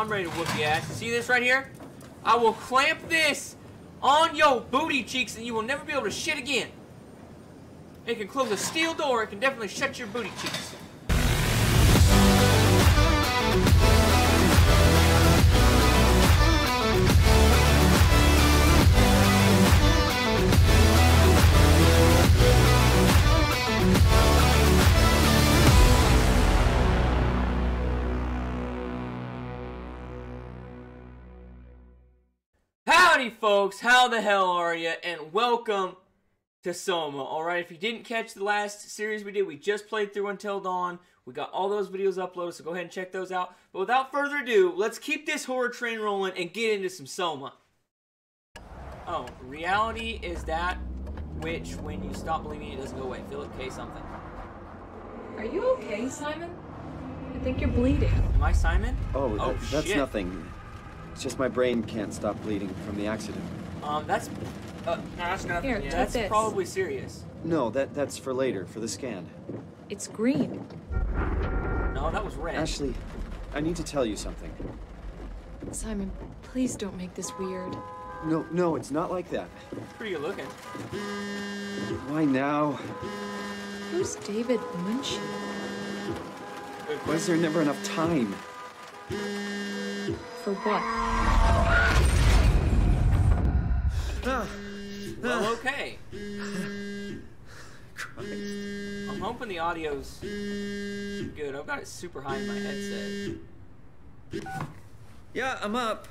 I'm ready to whoop your ass. See this right here? I will clamp this on your booty cheeks and you will never be able to shit again. It can close a steel door. It can definitely shut your booty cheeks. Folks. How the hell are you? And welcome to Soma. All right, if you didn't catch the last series we did, we just played through Until Dawn. We got all those videos uploaded, so go ahead and check those out. But without further ado, let's keep this horror train rolling and get into some Soma. Oh, reality is that which, when you stop believing, it doesn't go away. Philip K. something. Are you okay, Simon? I think you're bleeding. Am I Simon? Oh, Oh, that, that's shit. nothing. It's just my brain can't stop bleeding from the accident. Um, that's. Uh, no, that's nothing. Here, yeah, take that's this. probably serious. No, that that's for later, for the scan. It's green. No, that was red. Ashley, I need to tell you something. Simon, please don't make this weird. No, no, it's not like that. Pretty good looking. Why now? Who's David Munchie? Why is there never enough time? For what? Well, okay. Christ. I'm hoping the audio's good. I've got it super high in my headset. Yeah, I'm up.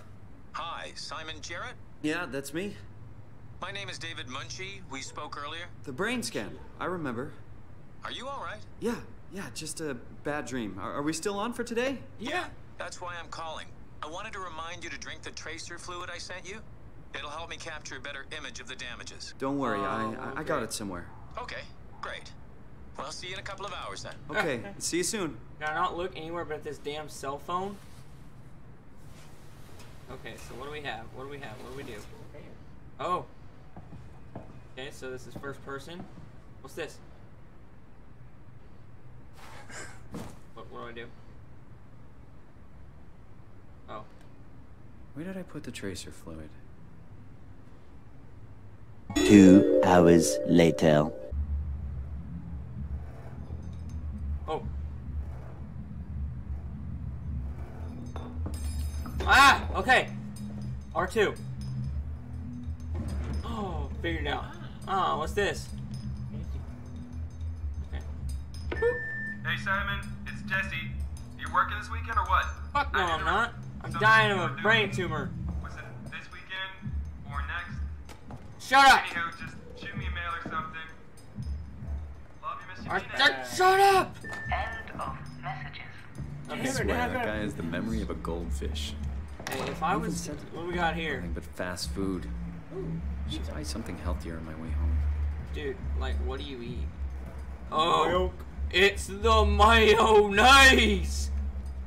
Hi, Simon Jarrett. Yeah, that's me. My name is David Munshi. We spoke earlier. The brain scan. I remember. Are you all right? Yeah, yeah, just a bad dream. Are, are we still on for today? Yeah. That's why I'm calling. I wanted to remind you to drink the tracer fluid I sent you. It'll help me capture a better image of the damages. Don't worry, Oh, I, I I got it somewhere. Okay, great. Well, I'll see you in a couple of hours then. Okay, see you soon. Can I not look anywhere but at this damn cell phone? Okay, so what do we have? What do we have? What do we do? Oh. Okay, so this is first person. What's this? What, what do I do? Oh. Where did I put the tracer fluid? Two hours later. Oh. Ah! Okay. R2. Oh, figured it out. Oh, what's this? Okay. Hey Simon, it's Jesse. You working this weekend or what? Fuck no, I need I'm not. I'm dying of a brain tumor. Was it this weekend or next? Shut up! Anyhow, just shoot me a mail or something. Love you, miss you. Ar- mean it. Ar- shut up! End of messages. I swear that guy has the memory of a goldfish. Hey, if I was, what do we got here, Nothing but fast food. Should buy something healthier on my way home. dude? Like, what do you eat? Oh, it's the mayonnaise.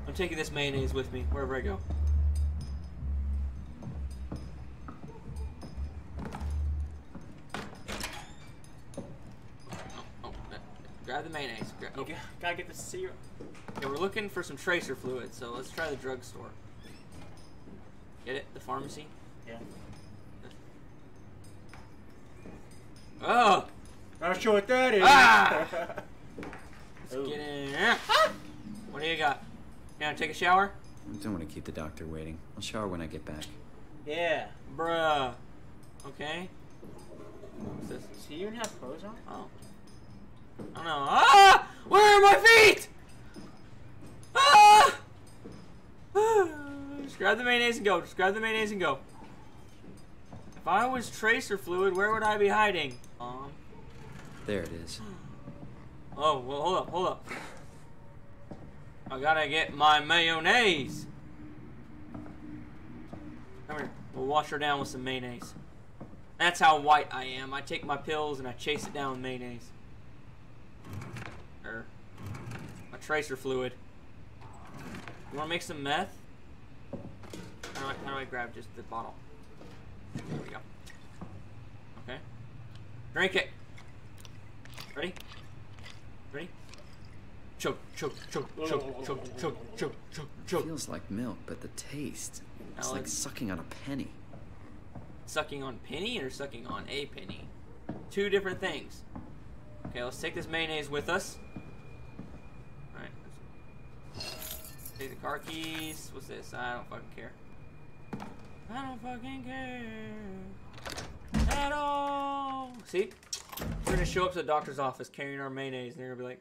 I'm taking this mayonnaise with me wherever I go. Oh, oh, grab the mayonnaise. Gra- oh. Gotta get the syrup. Okay, we're looking for some tracer fluid, so let's try the drugstore. Get it? The pharmacy? Yeah. Oh! Not sure what that is. Ah! Let's Ooh. get in here. What do you got? You want to take a shower? I don't want to keep the doctor waiting. I'll shower when I get back. yeah. Bruh. Okay. What's this? So you even have clothes on? Oh. I don't know. Ah! Where are my feet? Ah! Just grab the mayonnaise and go. Just grab the mayonnaise and go. If I was tracer fluid, where would I be hiding? Um. There it is. Oh, well, hold up, hold up. I gotta get my mayonnaise. Come here. We'll wash her down with some mayonnaise. That's how white I am. I take my pills and I chase it down with mayonnaise. Er, my tracer fluid. You wanna make some meth? How do I, how do I grab just the bottle? There we go. Okay. Drink it. Ready? Ready? Choke, choke, choke, choke, choke, choke, choke, choke, choke. Feels like milk, but the taste. It's like sucking on a penny. Sucking on penny or sucking on a penny? Two different things. Okay, let's take this mayonnaise with us. Alright. Take the car keys. What's this? I don't fucking care. I don't fucking care. At all. See? We're gonna show up to the doctor's office carrying our mayonnaise, and they're gonna be like,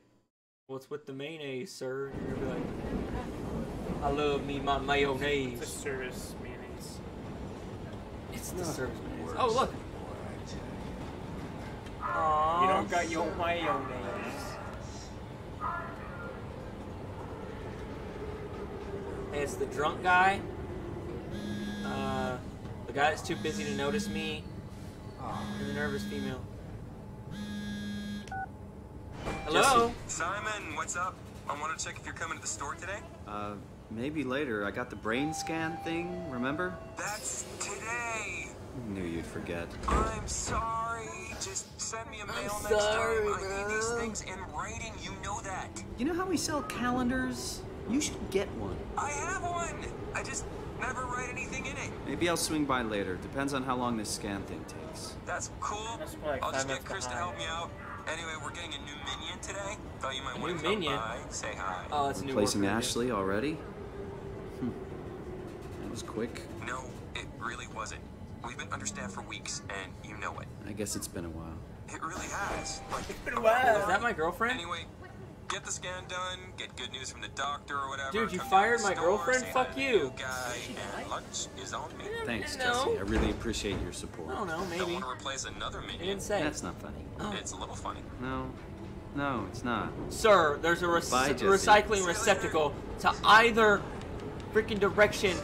What's with the mayonnaise, sir? And you're gonna be like, I love me my The mayonnaise. service mayonnaise. It's the service mayonnaise. Oh, look. Aww. You don't got your mayonnaise. It's the drunk guy. Uh, the guy that's too busy to notice me. And the nervous female. Hello? Simon, what's up? I want to check if you're coming to the store today. Uh, maybe later. I got the brain scan thing, remember? That's today. Knew you'd forget. I'm sorry. Just send me a mail next sorry, time. I need these bro. things in writing. You know that. You know how we sell calendars? You should get one. I have one. I just never write anything in it. Maybe I'll swing by later. Depends on how long this scan thing takes. That's cool. That's like I'll just get minutes Chris to help me out. Anyway, we're getting a new minion today. Thought you might want new to come minion? by, say hi. Oh, that's a new Placing worker. Ashley already? Hmm. That was quick. No, it really wasn't. We've been understaffed for weeks, and you know it. I guess it's been a while. It really has. Like, it's been a while. Is that my girlfriend? Anyway, get the scan done, get good news from the doctor or whatever. Dude, you come fired my store, girlfriend? Fuck hi to the you. new Guy, and lunch is on me. Thanks, No. Jesse. I really appreciate your support. I don't know, Don't maybe. want to replace another He minion. didn't. That's not funny. It's a little funny. No. No, it's not. Sir, there's a rec- Bye, recycling receptacle to either freaking direction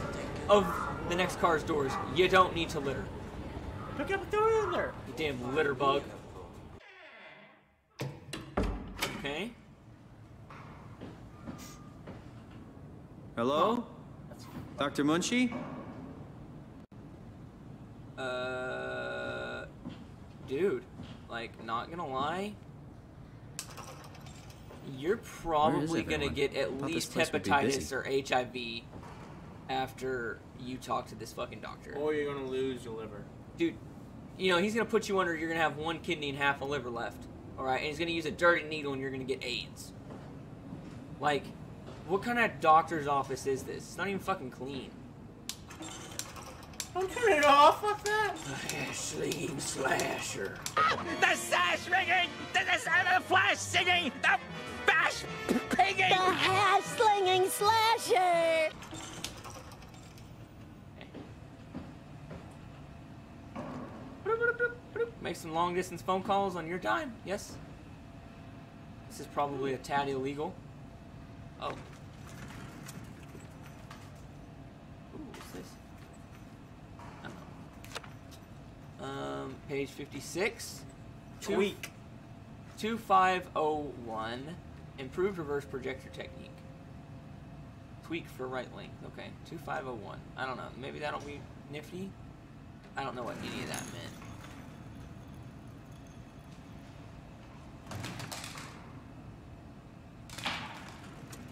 of the next car's doors. You don't need to litter. Pick up a toilet. You damn litter bug. Okay. Hello? Dr. Munshi? Uh, dude, like, not gonna lie, you're probably gonna get at least place would be hepatitis or HIV after you talk to this fucking doctor. Or you're gonna lose your liver. Dude, you know, he's gonna put you under, you're gonna have one kidney and half a liver left. Alright, and he's gonna use a dirty needle and you're gonna get AIDS. Like, what kind of doctor's office is this? It's not even fucking clean. Don't turn it off. Fuck that. Slinging slasher. The sash ringing, the, the, the flash singing, the bash pinging. The hash slinging slasher! Make some long distance phone calls on your dime, yes? This is probably a tad illegal. Oh. Ooh, what's this? I don't know. Um, page 56. Tweak. 2501. Improved reverse projector technique. Tweak for right length. Okay, 2501. I don't know. Maybe that'll be nifty. I don't know what any of that meant.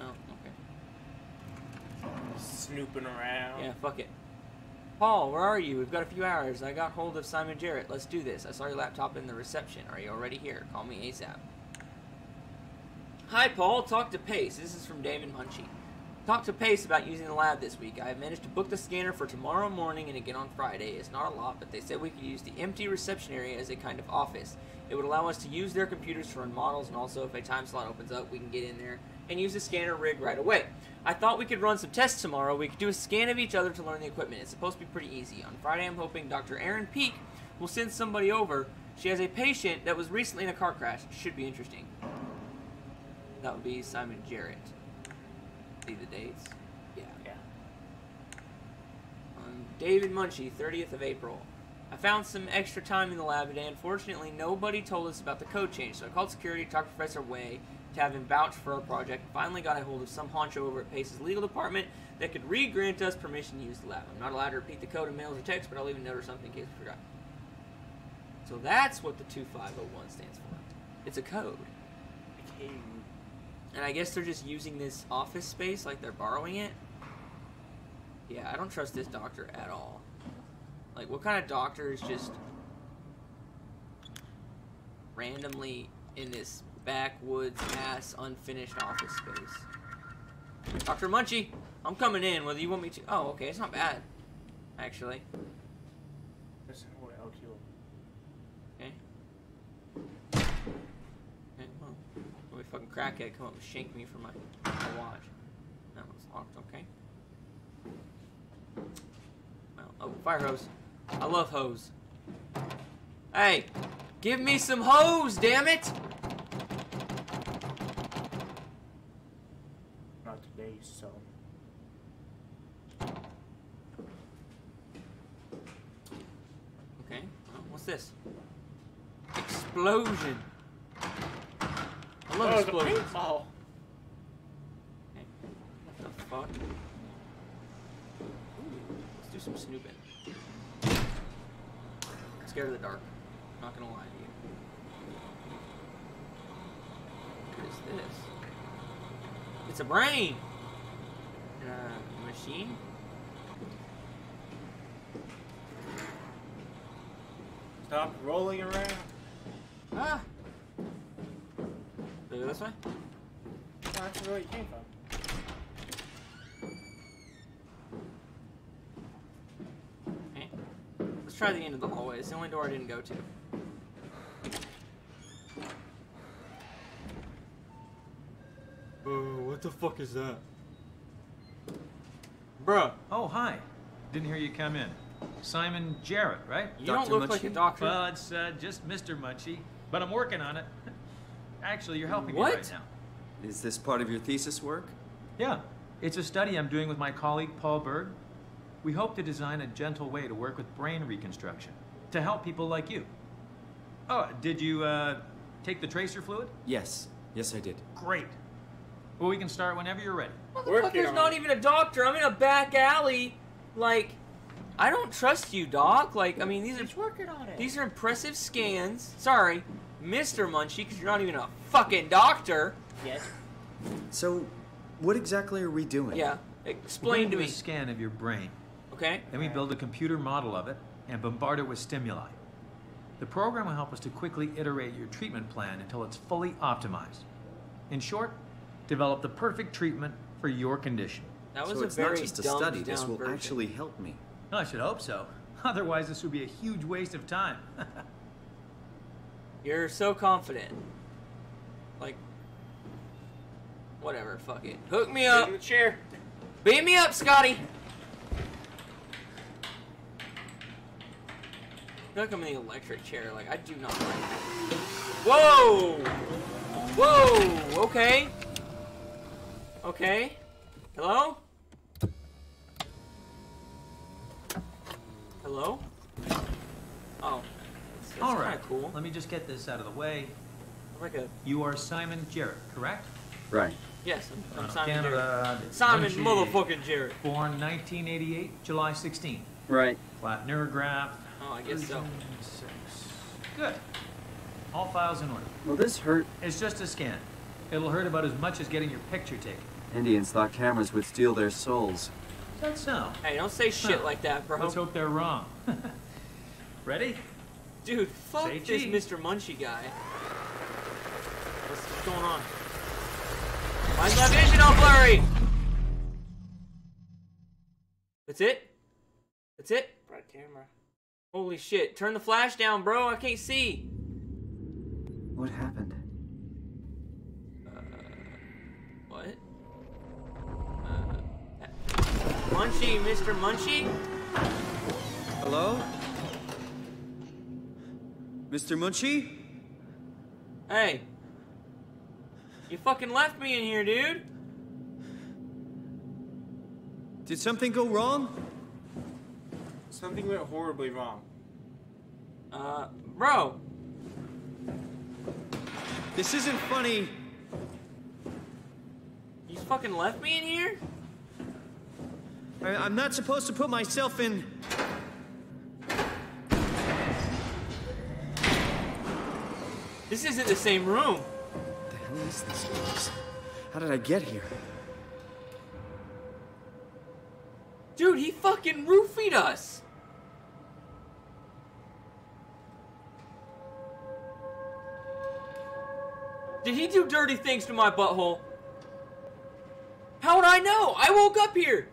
Oh, okay. Snooping around. Yeah, fuck it. Paul, where are you? We've got a few hours. I got hold of Simon Jarrett. Let's do this. I saw your laptop in the reception. Are you already here? Call me ASAP. Hi, Paul. Talk to Pace. This is from David Munchie. Talk to Pace about using the lab this week. I have managed to book the scanner for tomorrow morning and again on Friday. It's not a lot, but they said we could use the empty reception area as a kind of office. It would allow us to use their computers to run models, and also if a time slot opens up, we can get in there and use the scanner rig right away. I thought we could run some tests tomorrow. We could do a scan of each other to learn the equipment. It's supposed to be pretty easy. On Friday, I'm hoping Dr. Erin Peak will send somebody over. She has a patient that was recently in a car crash. Should be interesting. That would be Simon Jarrett. See the dates? Yeah. Yeah. On David Munchie, 30th of April. I found some extra time in the lab today. Unfortunately, nobody told us about the code change, so I called security, talked to Professor Way to have him vouch for our project, and finally got a hold of some honcho over at Pace's legal department that could re-grant us permission to use the lab. I'm not allowed to repeat the code in mails or text, but I'll leave a note or something in case we forgot. So that's what the 2501 stands for. It's a code. And I guess they're just using this office space like they're borrowing it. Yeah, I don't trust this doctor at all. Like, what kind of doctor is just randomly in this backwoods ass unfinished office space? Dr. Munchie, I'm coming in whether you want me to. Oh, okay, it's not bad. Actually. That's what I'll kill. Okay. Okay, well, let me fucking crackhead come up and shank me for my, my watch. That one's locked, okay. Well, oh, fire hose. I love hose. Hey, give me some hose, damn it! Not today, so. Okay, well, what's this? Explosion. I love Oh, explosions. paintball. Okay. What the fuck? Ooh, let's do some snooping. Scared of the dark. Not gonna lie to you. What is this? It's a brain! A machine? Stop rolling around. Ah! Go this way? Oh, that's where you came from. Okay. Let's try the end of the hallway. It's the only door I didn't go to. Oh, what the fuck is that? Bruh, Oh, hi. Didn't hear you come in. Simon Jarrett, right? you don't look like a doctor. Well, it's uh, just Mr. Munshi, but I'm working on it. Actually, you're helping What? me right now. Is this part of your thesis work? Yeah, it's a study I'm doing with my colleague Paul Berg. We hope to design a gentle way to work with brain reconstruction to help people like you. Oh, did you uh, take the tracer fluid? Yes. Yes, I did. Great. Well, we can start whenever you're ready. Working Motherfucker's on not even a doctor. I'm in a back alley. Like, I don't trust you, Doc. Like, I mean, these are He's working on it. these are impressive scans. Sorry, Mr. Munchie, because you're not even a fucking doctor. Yes. So, what exactly are we doing? Yeah, We're explain gonna me. a scan of your brain. Okay. Then we build a computer model of it and bombard it with stimuli. The program will help us to quickly iterate your treatment plan until it's fully optimized. In short, develop the perfect treatment for your condition. That was So a it's very not just a dumbed study. This down will version. actually help me. I should hope so. Otherwise, this would be a huge waste of time. You're so confident. Like, whatever. Fuck it. Hook me Sit up. in the chair. Beat me up, Scotty. I feel like I'm in the electric chair. Like, I do not like that. Whoa! Whoa! Okay. Okay. Hello? Hello? Oh. That's, that's All cool. Let me just get this out of the way. Like a You are Simon Jarrett, correct? Right. yes, I'm, I'm Out of Simon Jarrett. Simon motherfucking Jarrett. Born 1988, July 16. Right. Flat neurograph. Oh, I guess so. six. Good. All files in order. Well, this hurt. It's just a scan. It'll hurt about as much as getting your picture taken. Indians thought cameras would steal their souls. That's so? Hey, don't say shit Huh. like that, bro. Let's hope they're wrong. Ready? Dude, fuck Say this cheese. Mr. Munchie guy. What's, what's going on? Why's my vision all blurry? That's it? That's it? Bright camera. Holy shit. Turn the flash down, bro. I can't see. What happened? What? Uh, Munchie, Mr. Munchie? Hello? Mr. Munchie? Hey. You fucking left me in here, dude. Did something go wrong? Something went horribly wrong. Uh, bro. This isn't funny. You fucking left me in here? I, I'm not supposed to put myself in. This isn't the same room. What the hell is this place? How did I get here? Dude, he fucking roofied us. Did he do dirty things to my butthole? How would I know? I woke up here.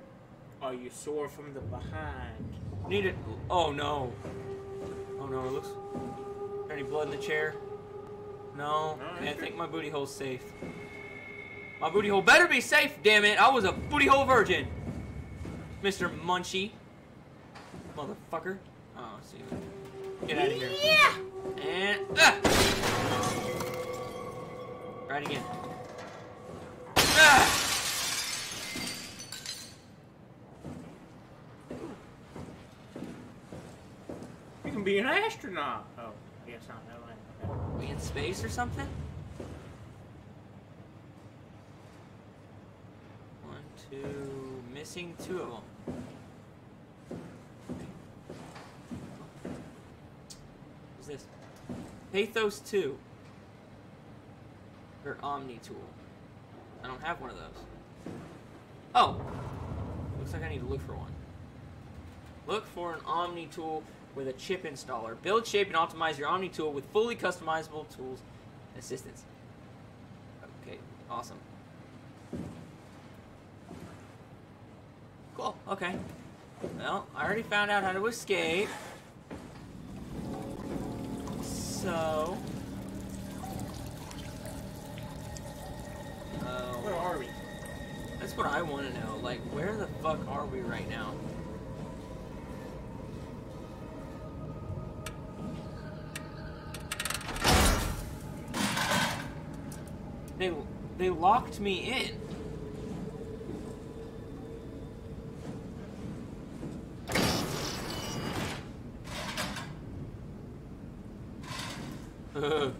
Are you sore from the behind? Need it. Oh no. Oh no, it looks. Any blood in the chair? No. No, Okay, I think my booty hole's safe. My booty hole better be safe, damn it! I was a booty hole virgin! Mr. Munchie. Motherfucker. Oh, see. Get out of here. Yeah! And. Ah! Right again. Ah! You can be an astronaut. Oh, I guess not. Mind. Okay. We in space or something? One, two, missing two of them. What's this? Pathos 2. Omni tool. I don't have one of those. Oh! Looks like I need to look for one. Look for an Omni tool with a chip installer. Build, shape, and optimize your Omni tool with fully customizable tools and assistance. Okay, awesome. Cool, okay. Well, I already found out how to escape. So... Where are we? that's what I want to know. Like, where the fuck are we right now? They they locked me in. Uh.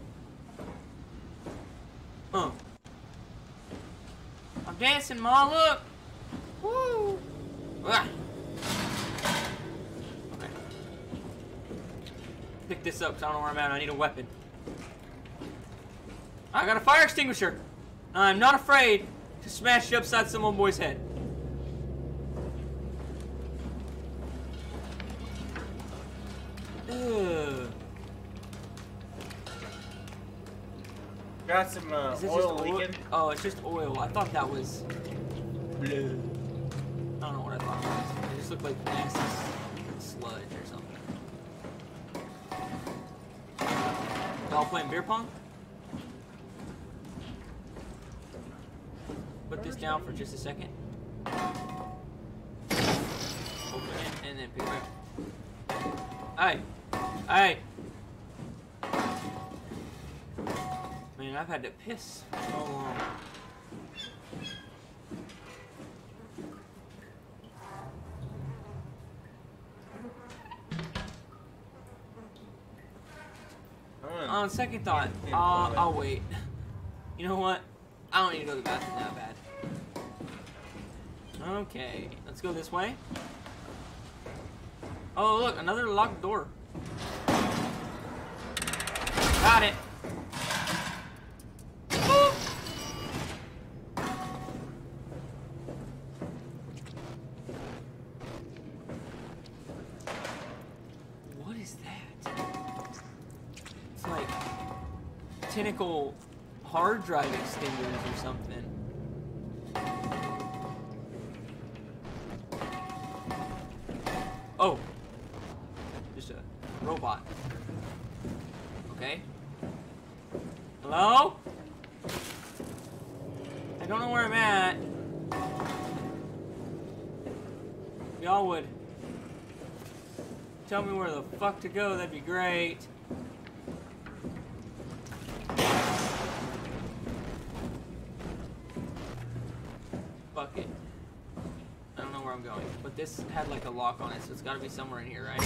Huh. I'm dancing, Ma. Look. Woo. Ah. Okay. Pick this up, cause I don't know where I'm at. I need a weapon. I got a fire extinguisher. I'm not afraid to smash it upside some old boy's head. Ugh. Got some uh, oil just oil? leaking. Oh, it's just oil. I thought that was. I don't know what I thought it was. It just looked like nasty sludge or something. Y'all playing beer pong? Put this down for just a second. Open it and then pick it up. Hey! Hey! Man, I've had to piss so long. On second thought, uh, I'll wait. You know what? I don't need to go to the bathroom that bad. Okay, let's go this way. Oh, look, another locked door. Got it. Tentacle hard drive extenders or something. Oh, just a robot. Okay. Hello? I don't know where I'm at. Y'all would tell me where the fuck to go, that'd be great. Had like a lock on it, so it's gotta be somewhere in here, right?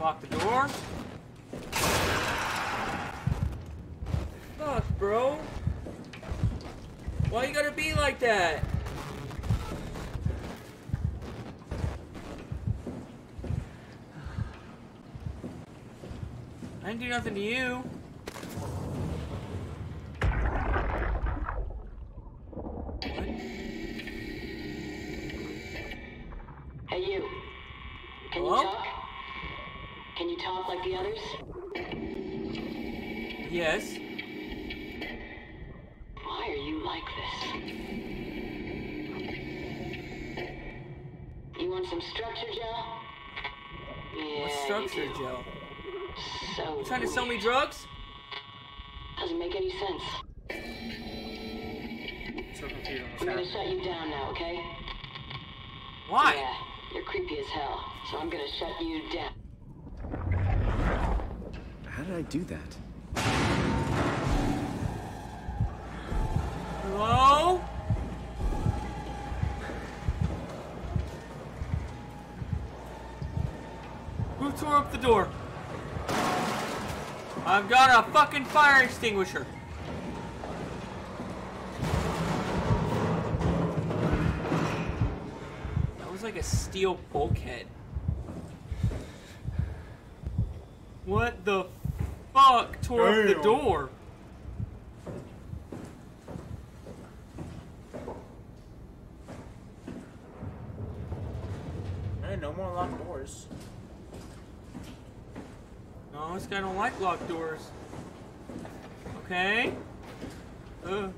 Lock the door. Fuck, bro. Why you gotta be like that? I didn't do nothing to you. The door? I've got a fucking fire extinguisher. That was like a steel bulkhead. What the fuck tore up the door? Hey, no more locked doors. Guy don't like locked doors. Okay. Ugh.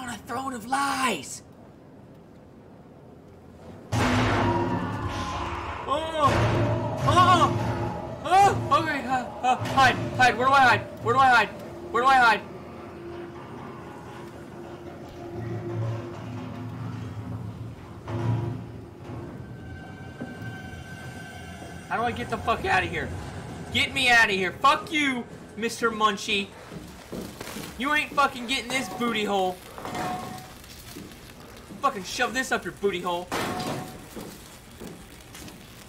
On a throne of lies. Oh! Oh! Oh! Okay, uh, uh, hide, hide. Where do I hide? Where do I hide? Where do I hide? How do I get the fuck out of here? Get me out of here. Fuck you, Mr. Munchie. You ain't fucking getting this booty hole. Fucking shove this up your booty hole.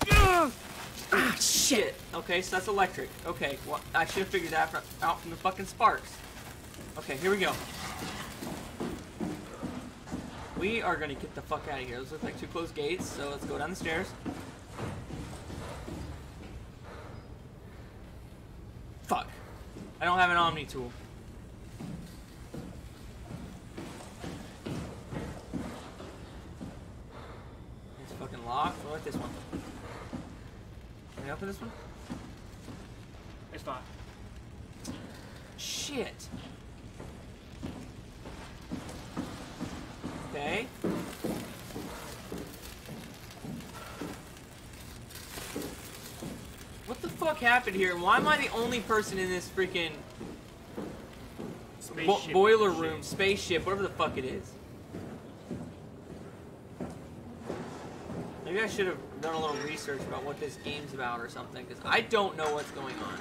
Ah, shit. Okay, so that's electric. Okay, well, I should have figured that out from the fucking sparks. Okay, here we go. We are gonna get the fuck out of here. Those look like two closed gates, so let's go down the stairs. Fuck. I don't have an Omni tool. Locked. What about this one? Can I open this one? It's not. Shit. Okay. What the fuck happened here? Why am I the only person in this freaking bo- boiler room, spaceship, whatever the fuck it is? Maybe I should have done a little research about what this game's about or something, because I don't know what's going on.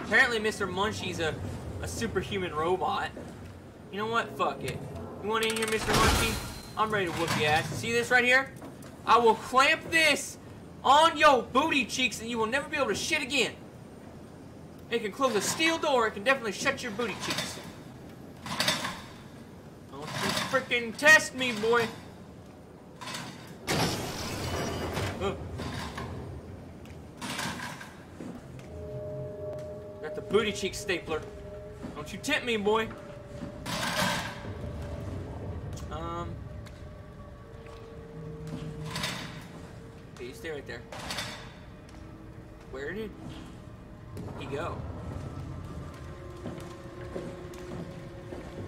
Apparently, Mr. Munchie's a, a superhuman robot. You know what? Fuck it. You want in here, Mr. Munchie? I'm ready to whoop your ass. See this right here? I will clamp this on your booty cheeks and you will never be able to shit again. It can close a steel door. It can definitely shut your booty cheeks. Don't freaking test me, boy. Booty cheek stapler. Don't you tempt me, boy. Um. Okay, you stay right there. Where did he go?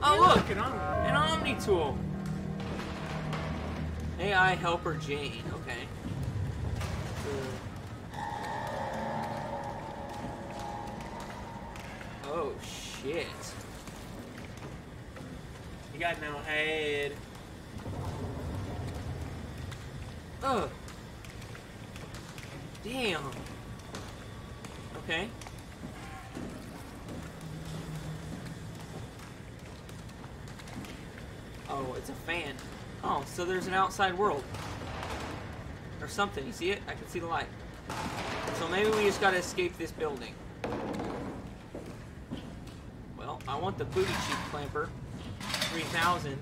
Oh look, Omni. an Omni tool. AI helper Jane. Okay. Oh shit. You got no head. Ugh. Damn. Okay. Oh, it's a fan. Oh, so there's an outside world. Or something. You see it? I can see the light. So maybe we just gotta escape this building. Well, I want the booty cheek clamper. 3000.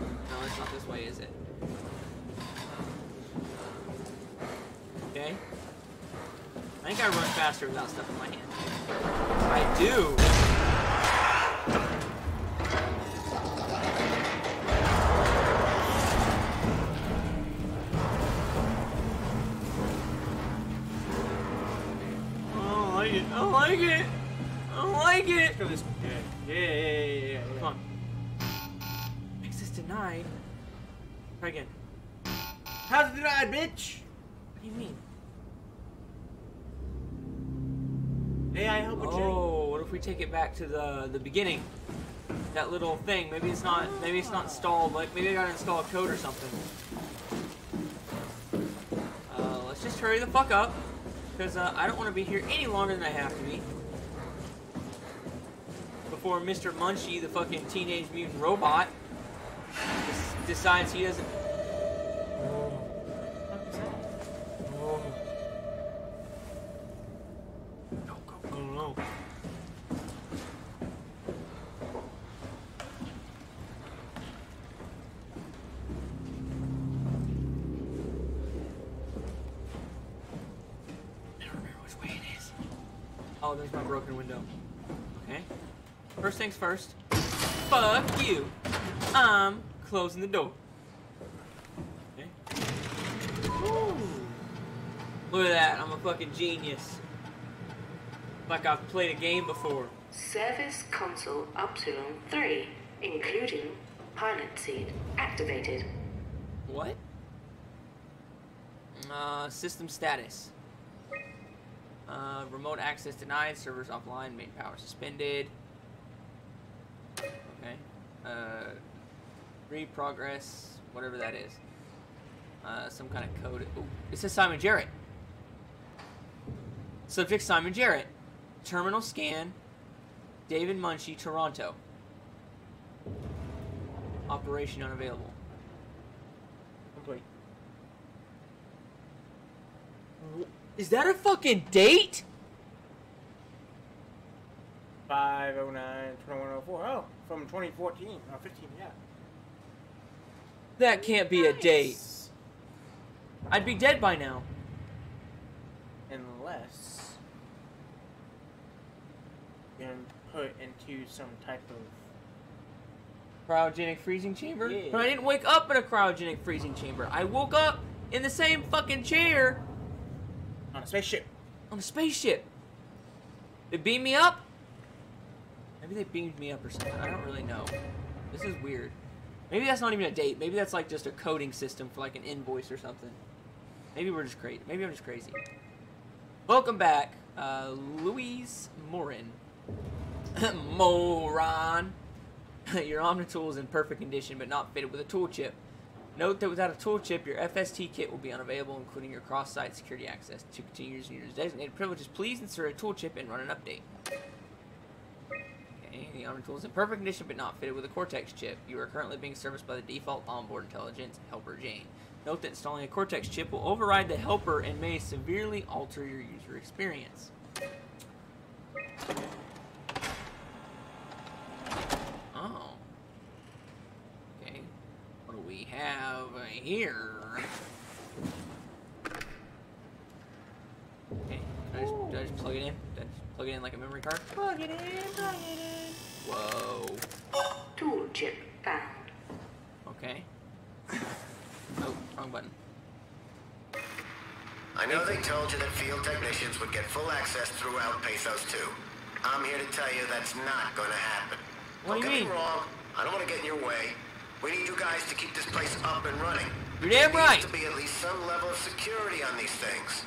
No, it's not this way, is it? Okay. I think I run faster without stuff in my hand. I do! Bitch? What do you mean? AI help with. Oh, what if we take it back to the the beginning? That little thing. Maybe it's not. Maybe it's not installed. Like maybe I gotta install a code or something. Uh, let's just hurry the fuck up, because uh, I don't want to be here any longer than I have to be. Before Mr. Munchie, the fucking teenage mutant robot, decides he doesn't. Things first. Fuck you. I'm closing the door. Okay. Look at that. I'm a fucking genius. Like I've played a game before. Service console Upsilon 3, including pilot seat, activated. What? Uh, system status. Uh, remote access denied, servers offline, main power suspended. Uh, read progress, whatever that is. Uh, some kind of code. Ooh, it says Simon Jarrett. Subject Simon Jarrett. Terminal scan. David Munchie, Toronto. Operation unavailable. Complete. Is that a fucking date? 509 2104. Oh, from 2014. Oh, 15, yeah. That can't be a date. I'd be dead by now. Unless you're put into some type of. Cryogenic freezing chamber? Yeah. But I didn't wake up in a cryogenic freezing chamber. I woke up in the same fucking chair on a spaceship. On a spaceship. They beamed me up? Maybe they beamed me up or something. I don't really know. This is weird. Maybe that's not even a date. Maybe that's like just a coding system for like an invoice or something. Maybe we're just crazy. Maybe I'm just crazy. Welcome back, uh, Louise Morin. Moron. your Omnitool is in perfect condition but not fitted with a tool chip. Note that without a tool chip, your FST kit will be unavailable, including your cross-site security access. To continue using your designated privileges, please insert a tool chip and run an update. The Omnitool is in perfect condition but not fitted with a Cortex chip. You are currently being serviced by the default onboard intelligence, Helper Jane. Note that installing a Cortex chip will override the Helper and may severely alter your user experience. Oh. Okay. What do we have here? Okay. Can I just, do I just plug it in? Do I just plug it in like a memory card? Plug it in, plug it in. Whoa. Tool chip found. Okay. Oh, wrong button. I know they told you that field technicians would get full access throughout Pathos 2. I'm here to tell you that's not gonna happen. What do don't you get mean? me wrong. I don't want to get in your way. We need you guys to keep this place up and running. You're damn there right. needs to be at least some level of security on these things.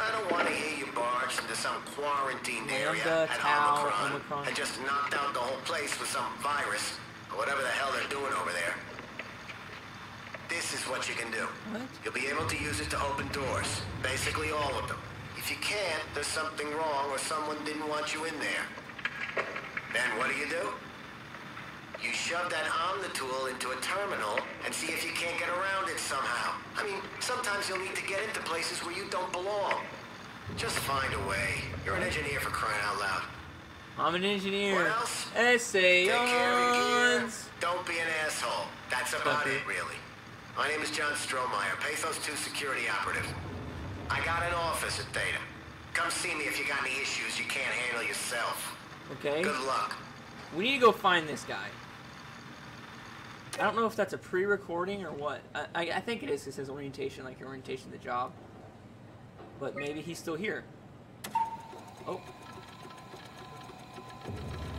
I don't want to hear you barge into some quarantined area Lambda, at Tau, Omicron, Omicron. and just knocked out the whole place with some virus or whatever the hell they're doing over there. This is what you can do. What? You'll be able to use it to open doors. Basically all of them. If you can't, there's something wrong or someone didn't want you in there. Then what do you do? You shove that Omnitool into a terminal and see if you can't get around it somehow. I mean, sometimes you'll need to get into places where you don't belong. Just find a way. You're an engineer for crying out loud. I'm an engineer. What else? Essay Take care gear. Don't be an asshole. That's about it, really. My name is John Strohmeyer, Pathos 2 security operative. I got an office at Theta. Come see me if you got any issues you can't handle yourself. Okay. Good luck. We need to go find this guy. I don't know if that's a pre-recording or what. I, I, I think it is. It says orientation, like orientation to the job. But maybe he's still here. Oh.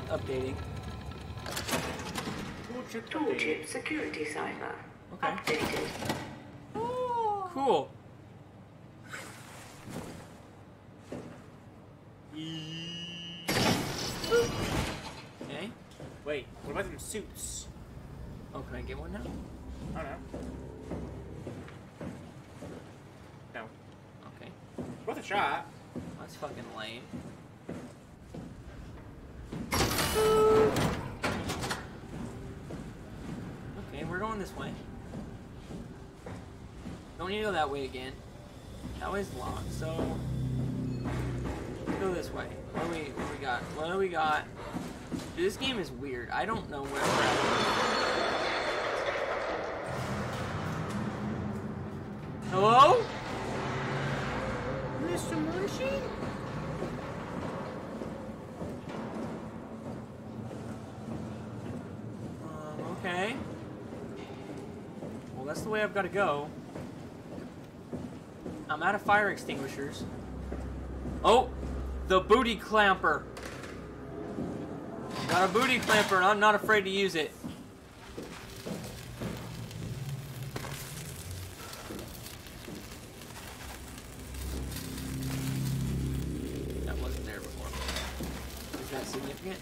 Updating. Toolchip security cipher. Okay. Updated. Cool. Okay. Wait, what about them suits? Oh, can I get one now? Oh no. No. Okay. Worth a shot. That's fucking lame. Okay, we're going this way. Don't need to go that way again. That way's locked, so let's go this way. What do we what do we got? What do we got? Dude, this game is weird. I don't know where we're at. Hello? Mr. Munshi? Um, okay. Well, that's the way I've got to go. I'm out of fire extinguishers. Oh! The booty clamper! Got a booty clamper and I'm not afraid to use it. That wasn't there before. Is that significant?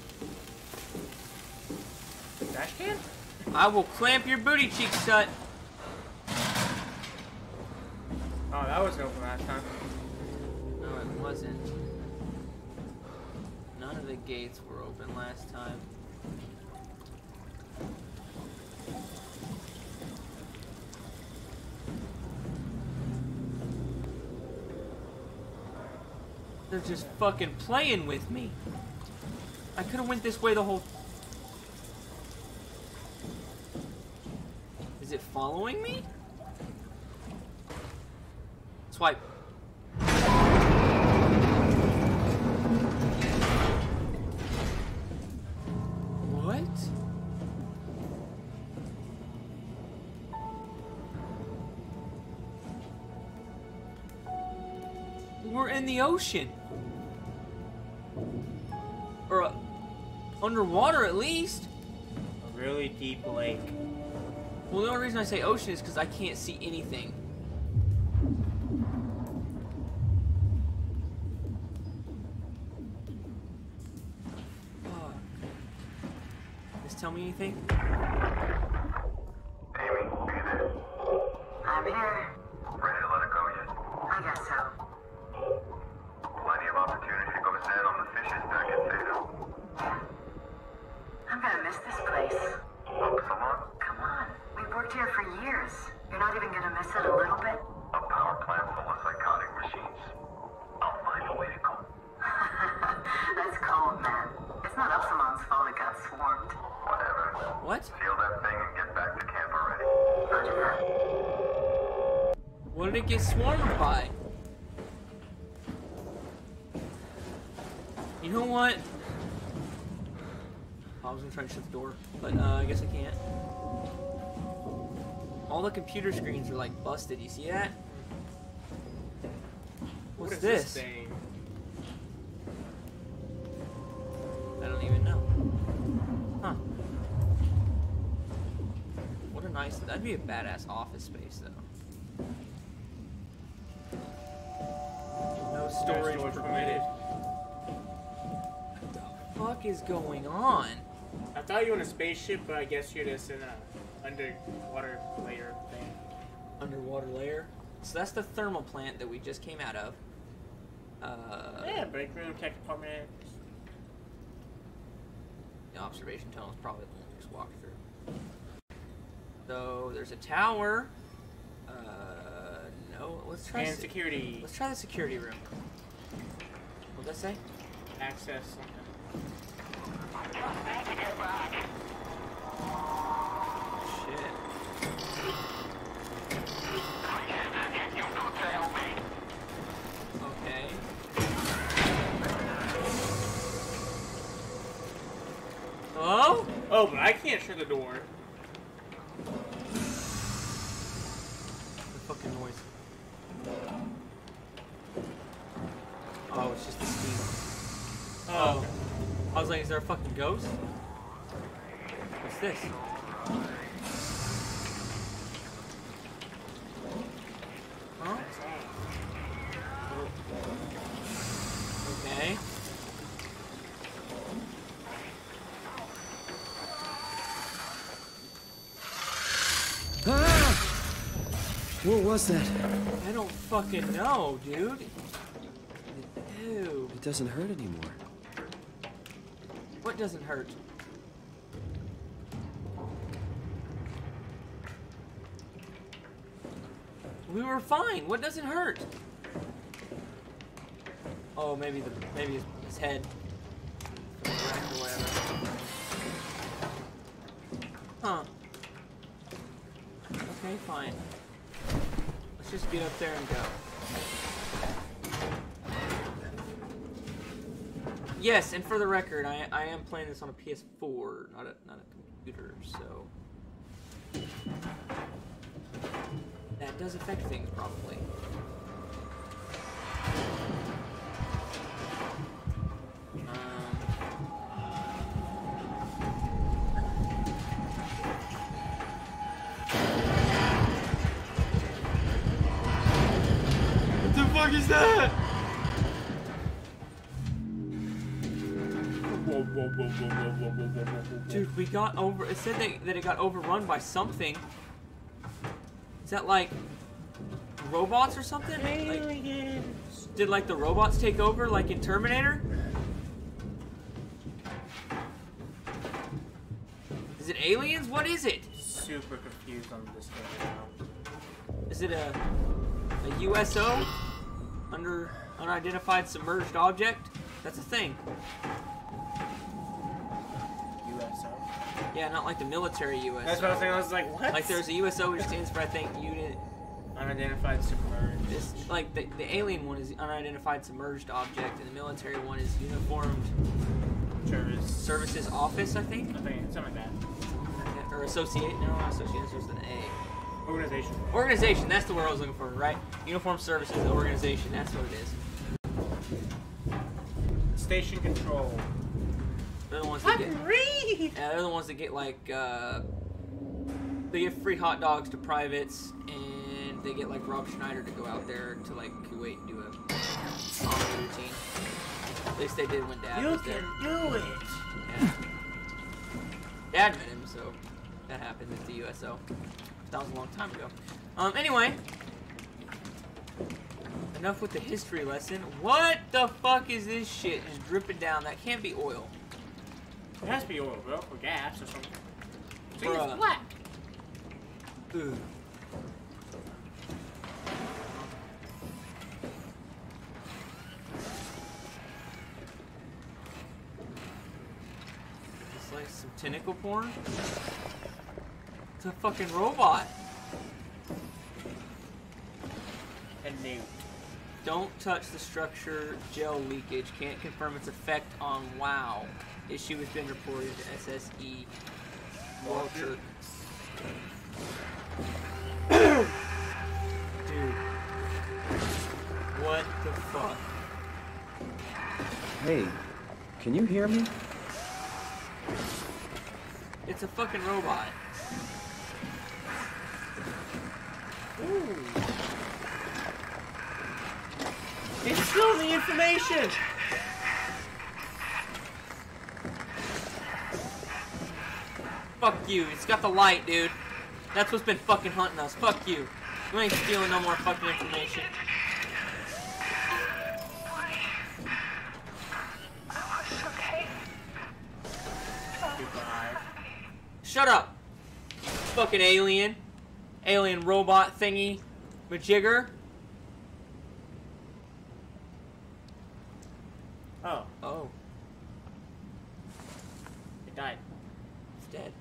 Trash can? I will clamp your booty cheeks shut. Oh, that wasn't open last time. No, it wasn't. None of the gates were open last time. They're just fucking playing with me. I could have went this way the whole... Is it following me? Swipe. What? We're in the ocean. Or uh, underwater at least. A really deep lake. Well, the only reason I say ocean is because I can't see anything. Fuck. This tell me anything? Swarmed by? You know what? I was gonna try to shut the door, but uh, I guess I can't. All the computer screens are like busted. You see that? What's What is this? this? I don't even know. Huh. What a nice. That'd be a badass office space, though. Going on? I thought you were in a spaceship, but I guess you're just in a underwater layer thing. underwater layer. So that's the thermal plant that we just came out of. Uh, Yeah, break room, tech department. the observation tunnel is probably the one we just walked through. So there's a tower. Uh, no, let's try. And se- security. Let's try the security room. What'd that say? Access something. Shit. Okay. Hello? Oh, but I can't shut the door. The fucking noise. Oh, it's just the steam. Oh. I was like, is there a fucking ghost? This? Huh? Okay. Ah! What was that? I don't fucking know, dude. Ew. It doesn't hurt anymore. What doesn't hurt? We were fine. What doesn't hurt? Oh, maybe the maybe his, head. Huh. Okay, fine. Let's just get up there and go. Yes, and for the record, I, I am playing this on a PS4, not a not a computer, so that does affect things probably. What the fuck is that? Dude, we got over. It said that, that it got overrun by something. Is that like robots or something? Like, did like the robots take over, like in Terminator? Is it aliens? What is it? Super confused on this thing now. Is it a a USO under unidentified submerged object? That's a thing. USO. Yeah, not like the military USO. That's what I was thinking. I was like, what? Like there's a USO which stands for I think unit Unidentified submerged. This like the, the alien one is unidentified submerged object, and the military one is uniformed Service. services office, I think, I think something like that. or associate. No, not associate. There's an A. Organization. Organization. That's the word I was looking for, right? Uniform services organization. That's what it is. Station control. Ones that get. Yeah, they're the ones that get like. uh They give free hot dogs to privates, and they get like Rob Schneider to go out there to like Kuwait and do a comedy routine. At least they did when Dad You was there. You can do it. Yeah. Dad met him, so that happened at the USO. That was a long time ago. Um, anyway. Enough with the history lesson. What the fuck is this shit just dripping down? That can't be oil. It has to be oil, bro, or gas or something. See, Bruh. it's black. Ugh. It's like some tentacle porn. It's a fucking robot. And new. Don't touch the structure. Gel leakage. Can't confirm its effect on WAU. Issue has been reported to SSE. Walter. Dude. What the fuck? Hey, can you hear me? It's a fucking robot. Ooh. It's still the information. Fuck you. It's got the light, dude. That's what's been fucking hunting us. Fuck you. You ain't stealing no more fucking information. Shut up! Fucking alien. Alien robot thingy. Majigger. Oh. Oh. It died. It's dead.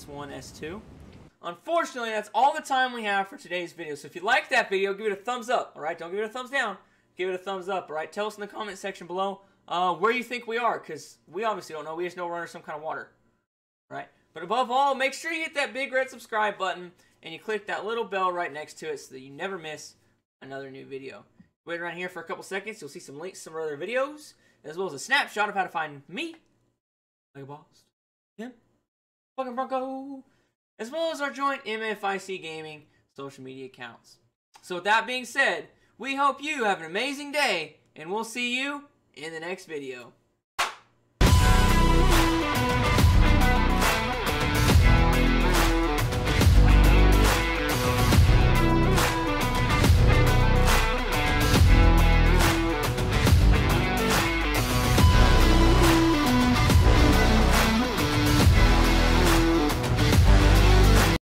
S1, S2. Unfortunately, that's all the time we have for today's video. So if you like that video, give it a thumbs up, alright? Don't give it a thumbs down. Give it a thumbs up, alright? Tell us in the comment section below uh, where you think we are, because we obviously don't know. We just know we're under some kind of water, right? But above all, make sure you hit that big red subscribe button and you click that little bell right next to it so that you never miss another new video. Wait around here for a couple seconds. You'll see some links to some other videos, as well as a snapshot of how to find me, Likeabaust, him, Bucking Bronco, as well as our joint MFIC Gaming social media accounts. So with that being said, we hope you have an amazing day, and we'll see you in the next video.